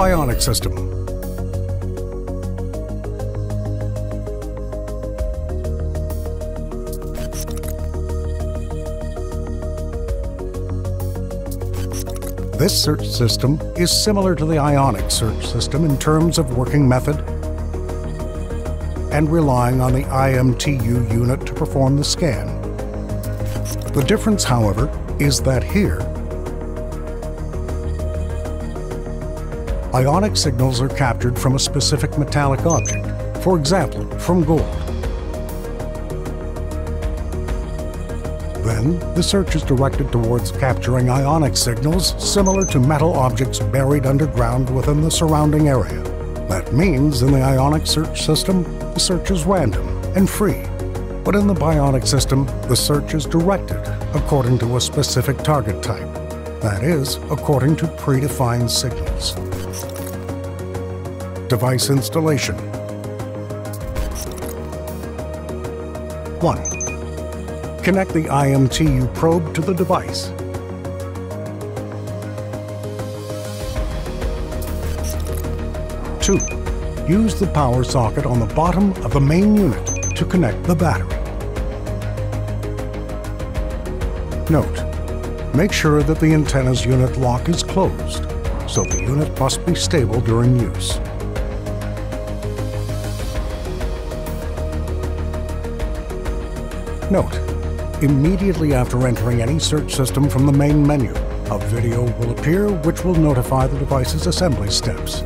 Bionic System. This search system is similar to the Ionic search system in terms of working method and relying on the IMTU unit to perform the scan. The difference, however, is that here, ionic signals are captured from a specific metallic object, for example, from gold. Then, the search is directed towards capturing ionic signals similar to metal objects buried underground within the surrounding area. That means in the ionic search system, the search is random and free. But in the bionic system, the search is directed according to a specific target type. That is, according to predefined signals. Device installation 1. Connect the IMTU probe to the device. Two, use the power socket on the bottom of the main unit to connect the battery. Note, make sure that the antenna's unit lock is closed, so the unit must be stable during use. Note, immediately after entering any search system from the main menu, a video will appear which will notify the device's assembly steps.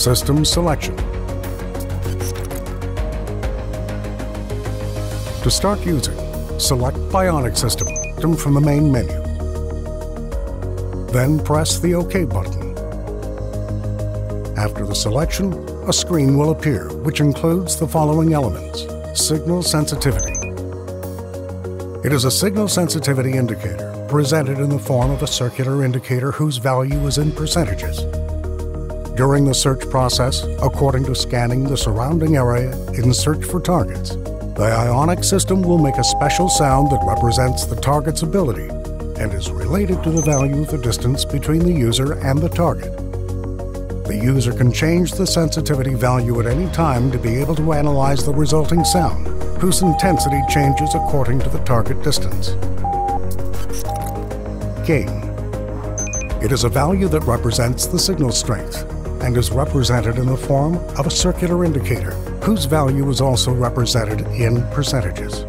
System selection. To start using, select Bionic System from the main menu. Then press the OK button. After the selection, a screen will appear which includes the following elements. Signal sensitivity. It is a signal sensitivity indicator presented in the form of a circular indicator whose value is in percentages. During the search process, according to scanning the surrounding area in search for targets, the ionic system will make a special sound that represents the target's ability and is related to the value of the distance between the user and the target. The user can change the sensitivity value at any time to be able to analyze the resulting sound, whose intensity changes according to the target distance. Gain. It is a value that represents the signal strength and is represented in the form of a circular indicator, whose value is also represented in percentages.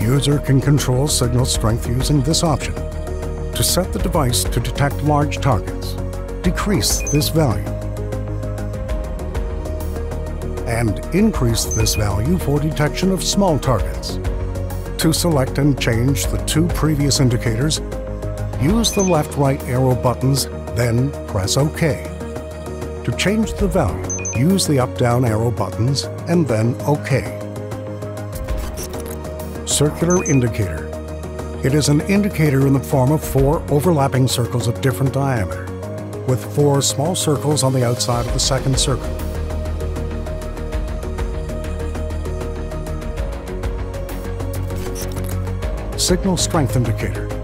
User can control signal strength using this option. To set the device to detect large targets, decrease this value and increase this value for detection of small targets. To select and change the two previous indicators, use the left-right arrow buttons, then press OK. To change the value, use the up-down arrow buttons and then OK. Circular indicator. It is an indicator in the form of four overlapping circles of different diameter with four small circles on the outside of the second circle. Signal strength indicator.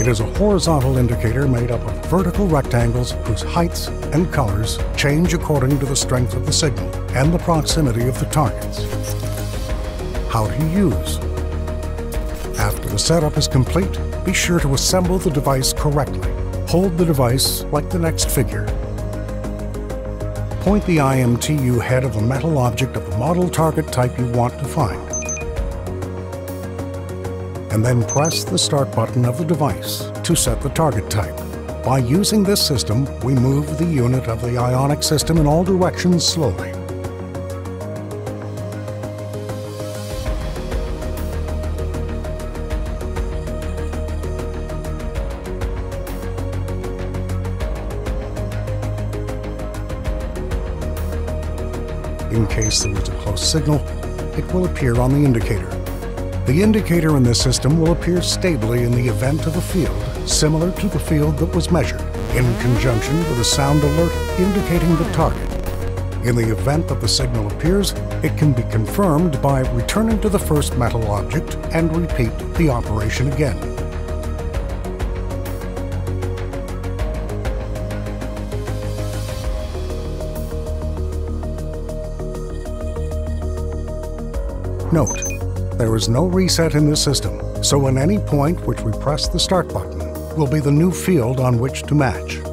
It is a horizontal indicator made up of vertical rectangles whose heights and colors change according to the strength of the signal and the proximity of the targets. How to use. After the setup is complete, be sure to assemble the device correctly. Hold the device like the next figure. Point the IMTU head of a metal object of the model target type you want to find. And then press the start button of the device to set the target type. By using this system, we move the unit of the ionic system in all directions slowly. In case there is a close signal, it will appear on the indicator. The indicator in this system will appear stably in the event of a field similar to the field that was measured, in conjunction with a sound alert indicating the target. In the event that the signal appears, it can be confirmed by returning to the first metal object and repeat the operation again. Note, there is no reset in this system, so at any point which we press the Start button will be the new field on which to match.